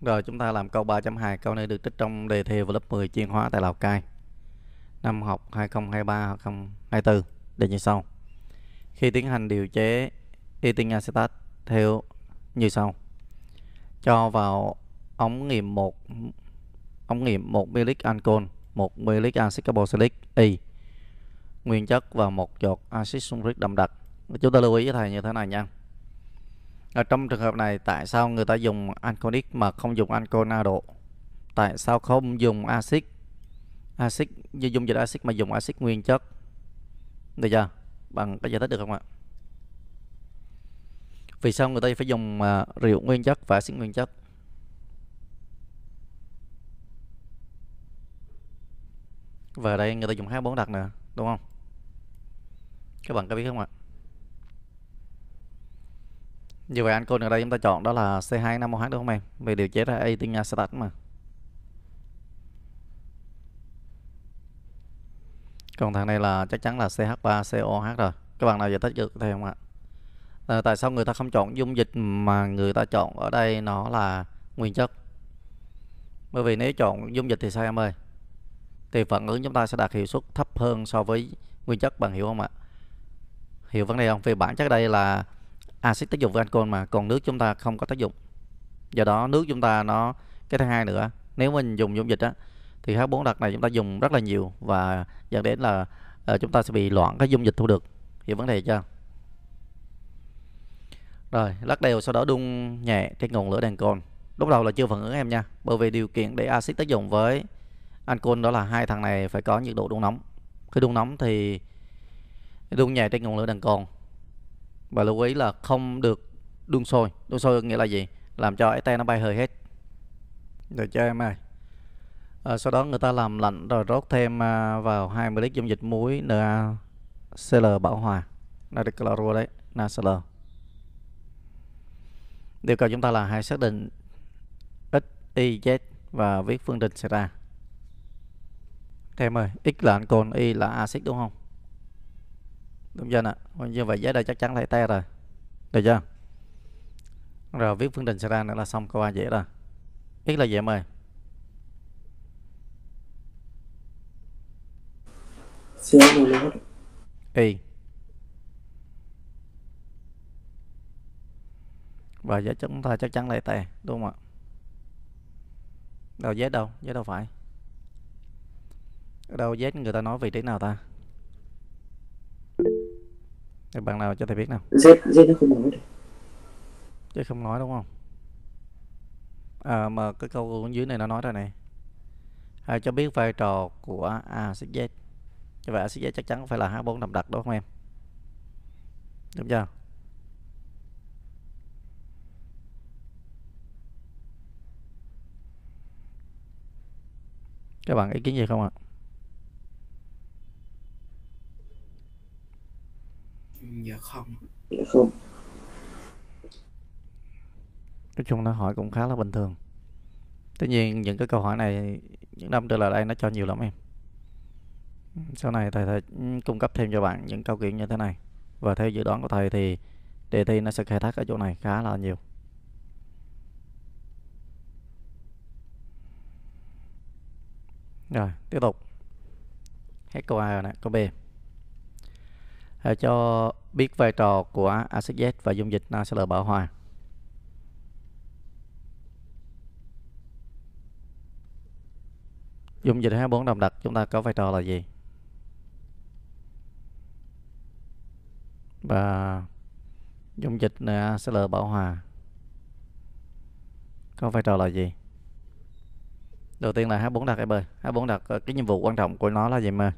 Rồi, chúng ta làm câu 3.2 Câu này được trích trong đề thi vào lớp 10 chuyên hóa tại Lào Cai. Năm học 2023-2024 Đề như sau. Khi tiến hành điều chế eting acetate theo như sau. Cho vào ống nghiệm 1 ống nghiệm 1 ml alcohol 1 ml axit carboxylic Y. Nguyên chất và một giọt axit sulfuric đậm đặc. Chúng ta lưu ý với thầy như thế này nha ở trong trường hợp này tại sao người ta dùng anconic mà không dùng ancol độ tại sao không dùng axit axit như dung dịch axit mà dùng axit nguyên chất. Được chưa? Bằng cái giải thích được không ạ? Vì sao người ta phải dùng uh, rượu nguyên chất và axit nguyên chất? Và đây người ta dùng H4 đặc nè đúng không? Các bạn có biết không ạ? Như vậy ancol ở đây chúng ta chọn đó là C2NaOH đúng không em? Vì điều chế ra ating acetate mà. Còn thằng này là chắc chắn là CH3COH rồi. Các bạn nào giải thích được thêm không ạ? À, tại sao người ta không chọn dung dịch mà người ta chọn ở đây nó là nguyên chất? Bởi vì nếu chọn dung dịch thì sao em ơi? Thì phản ứng chúng ta sẽ đạt hiệu suất thấp hơn so với nguyên chất bạn hiểu không ạ? Hiểu vấn đề không? Vì bản chất đây là axit tác dụng với alcohol mà còn nước chúng ta không có tác dụng. Do đó nước chúng ta nó cái thứ hai nữa nếu mình dùng dung dịch á thì H4 đặc này chúng ta dùng rất là nhiều và dẫn đến là uh, chúng ta sẽ bị loãng cái dung dịch thu được. Hiểu vấn đề chưa? Rồi lắc đều sau đó đun nhẹ trên ngọn lửa đèn cồn lúc đầu là chưa phản ứng em nha bởi vì điều kiện để axit tác dụng với ancol đó là hai thằng này phải có nhiệt độ đun nóng. Khi đun nóng thì đun nhẹ trên ngọn lửa đèn cồn và lưu ý là không được đun sôi. Đun sôi nghĩa là gì? Làm cho ete nó bay hơi hết. Được cho em ơi? À, sau đó người ta làm lạnh rồi rót thêm à, vào 20 lít dung dịch muối NaCl bảo hòa. Clorua đấy NaCl. Điều cầu chúng ta là hãy xác định x y z và viết phương trình sẽ ra. Thêm ơi x là ancol y là axit đúng không đúng chưa nè? Như vậy giá đây chắc chắn là te rồi. Được chưa? Rồi viết phương trình sẽ ra nữa là xong câu A dễ rồi. X là gì em ơi? Y. Và giá chúng ta chắc chắn là te đúng không ạ? Đâu Z đâu? Z đâu phải? Đâu Z người ta nói vị trí nào ta các bạn nào cho thầy biết nào? Z Z nó không nói được. Chứ không nói đúng không? À, mà cái câu ở dưới này nó nói ra này. Hãy cho biết vai trò của axit Z. Như vậy axit Z chắc chắn phải là H4 đậm đặc đúng không em? Đúng chưa? Các bạn ý kiến gì không ạ? dạ không? Dạ không. Nói chung nó hỏi cũng khá là bình thường. Tất nhiên những cái câu hỏi này những năm trở lại đây nó cho nhiều lắm em. Sau này thầy, thầy cung cấp thêm cho bạn những câu chuyện như thế này. Và theo dự đoán của thầy thì đề thi nó sẽ khai thác ở chỗ này khá là nhiều. Rồi tiếp tục. Hết câu A rồi nè câu B Ờ, cho biết vai trò của axit và dung dịch NaCl bảo hòa dung dịch H4 đồng đặc chúng ta có vai trò là gì? Và dung dịch NaCl bảo hòa có vai trò là gì? Đầu tiên là H4 đặc em ơi. H4 đặc ờ, cái nhiệm vụ quan trọng của nó là gì mà ơi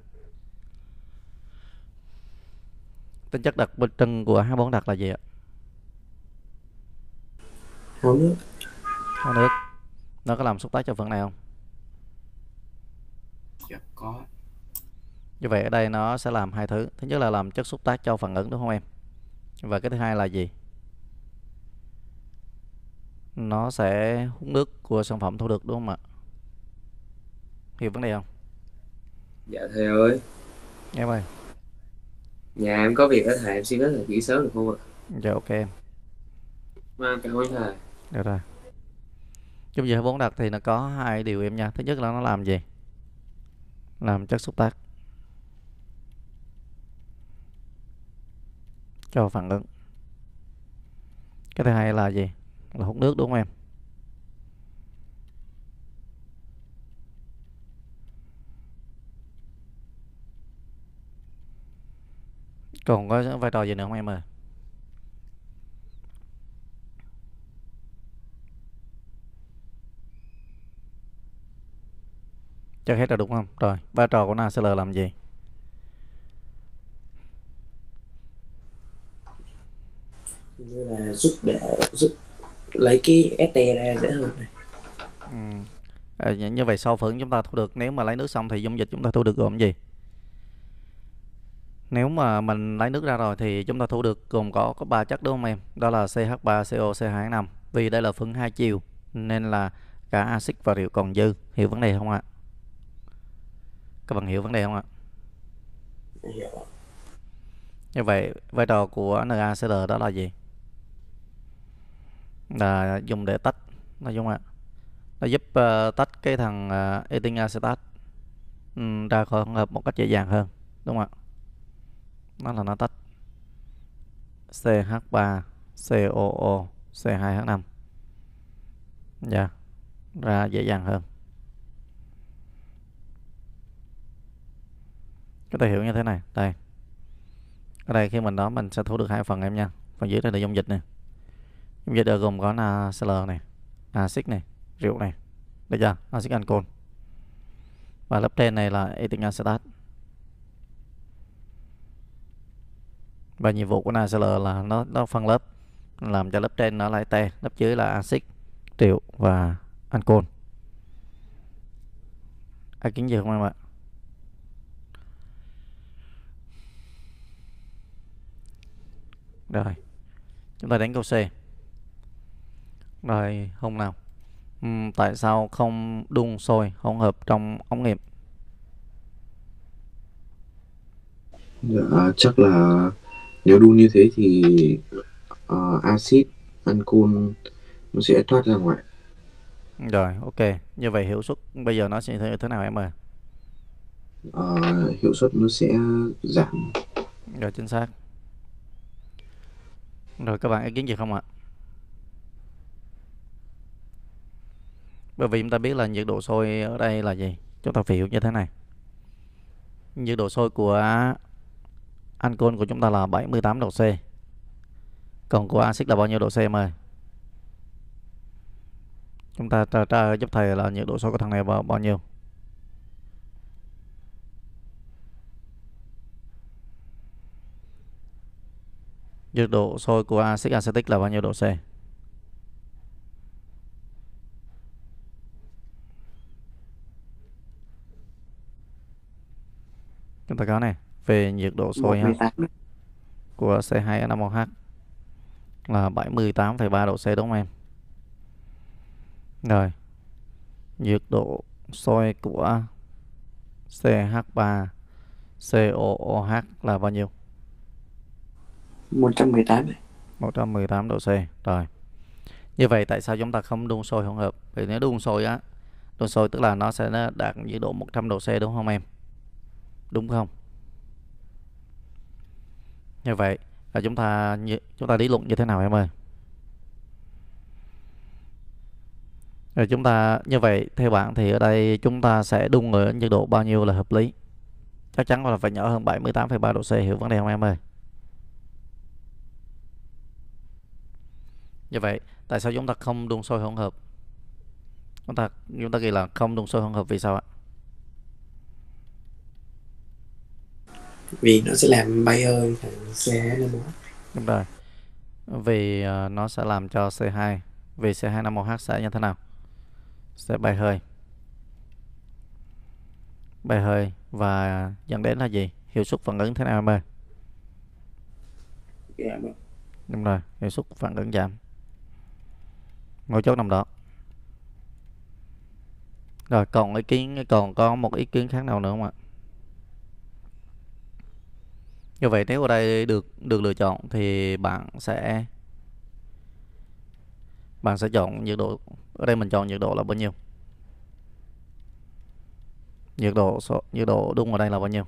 tính chất đặc trưng của H4 đặc là gì ạ? Háo nước. Hao nước. Nó có làm xúc tác cho phần này không? Dạ có. Như vậy ở đây nó sẽ làm hai thứ. Thứ nhất là làm chất xúc tác cho phản ứng đúng không em? Và cái thứ hai là gì? Nó sẽ hút nước của sản phẩm thu được đúng không ạ? Hiểu vấn đề không? Dạ thầy ơi. Em ơi nhà em có việc ở thầy em xin nói thầy nghỉ sớm được không ạ dạ ok em Vâng, cảm ơn thầy được rồi Trong giờ vốn đặt thì nó có hai điều em nha. Thứ nhất là nó làm gì? Làm chất xúc tác. Cho phản ứng. Cái thứ hai là gì? Là hút nước đúng không em? Còn có vai trò gì nữa không em ơi? Chắc hết rồi đúng không? Rồi, vai trò của NaCl làm gì? như là giúp để giúp lấy cái este ra dễ hơn này Ừ. À, như vậy sau phẫn chúng ta thu được nếu mà lấy nước xong thì dung dịch chúng ta thu được gồm gì? Nếu mà mình lấy nước ra rồi thì chúng ta thu được gồm có có ba chất đúng không em? Đó là CH3CO CH2O5. Vì đây là phân hai chiều nên là cả axit và rượu còn dư. Hiểu vấn đề không ạ? Các bạn hiểu vấn đề không ạ? hiểu. Như vậy vai trò của NaCl đó là gì? Là dùng để tách nói chung ạ. Nó giúp ờ, tách cái thằng uh, ethylene acetat ừm, ra khỏi hỗn hợp một cách dễ dàng hơn, đúng không ạ? Nó là nó tách CH3 COO C2H5. Dạ. Ra dễ dàng hơn. Có thể hiểu như thế này. Đây. Ở đây khi mình đó mình sẽ thu được hai phần em nha. Phần dưới đây là dung dịch này, Dung dịch ở gồm có là sl này, axit này, rượu này. Được chưa? Axit ancol. Và lớp trên này là ethylene acetate. Và nhiệm vụ của NaCl là nó nó phân lớp làm cho lớp trên nó lại te, lớp dưới là axit, rượu và ancol. Ai kiến gì không em ạ? Rồi. Chúng ta đến câu C. Rồi, không nào? uhm, tại sao không đun sôi hỗn hợp trong ống nghiệm? Dạ, chắc là nếu đun như thế thì uh, axit ancol nó sẽ thoát ra ngoài. Rồi, ok. Như vậy hiệu suất bây giờ nó sẽ như thế nào em ơi? Ờ, hiệu suất nó sẽ giảm. Rồi, chính xác. Rồi, các bạn ý kiến gì không ạ? Bởi vì chúng ta biết là nhiệt độ sôi ở đây là gì? Chúng ta phải hiểu như thế này. Nhiệt độ sôi của ancol của chúng ta là 78 độ C. Còn của axit là bao nhiêu độ C em ơi? Chúng ta tra, tra giúp thầy là nhiệt độ sôi của thằng này bao, bao nhiêu? Nhiệt độ sôi của axit acetic là bao nhiêu độ C? Chúng ta có này, về nhiệt độ sôi ha, 118 của C2N5OH là 78,3 độ C đúng không em? Rồi. Nhiệt độ sôi của CH3 COOH là bao nhiêu? 118 này 118 độ C. Rồi. Như vậy tại sao chúng ta không đun sôi hỗn hợp? Vì nếu đun sôi á, đun sôi tức là nó sẽ đạt nhiệt độ 100 độ C đúng không em? Đúng không? Như vậy là chúng ta như, chúng ta lý luận như thế nào em ơi? Rồi chúng ta như vậy theo bạn thì ở đây chúng ta sẽ đun ở nhiệt độ bao nhiêu là hợp lý? Chắc chắn là phải nhỏ hơn 78,3 độ C hiểu vấn đề không em ơi? Như vậy, tại sao chúng ta không đun sôi hỗn hợp? Chúng ta chúng ta ghi là không đun sôi hỗn hợp vì sao ạ? Vì nó sẽ làm bay hơi thằng CH5OH Đúng rồi. Vì ờ, nó sẽ làm cho C2 vì C2NO2 sẽ như thế nào? Sẽ bay hơi. Bay hơi và dẫn đến là gì? Hiệu suất phản ứng thế nào em ơi? vâng Đúng rồi, hiệu suất phản ứng giảm. Ngôi chốt nằm đó. Rồi còn ý kiến còn có một ý kiến khác nào nữa không ạ? Như vậy nếu ở đây được được lựa chọn thì bạn sẽ bạn sẽ chọn nhiệt độ ở đây mình chọn nhiệt độ là bao nhiêu? Nhiệt độ số, nhiệt độ đúng ở đây là bao nhiêu?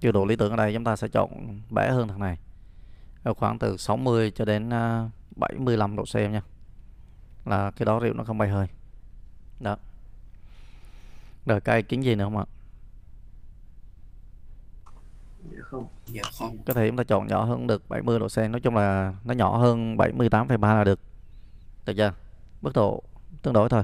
Nhiệt độ lý tưởng ở đây chúng ta sẽ chọn bé hơn thằng này. Ở khoảng từ 60 cho đến à, 75 độ C em nha. Là cái đó rượu nó không bay hơi. Đó. Rồi cái kính gì nữa không ạ? Dạ không. Dạ không. Có thể chúng ta chọn nhỏ hơn được 70 độ C. Nói chung là nó nhỏ hơn 78,3 là được. Được chưa? Mức độ tương đối thôi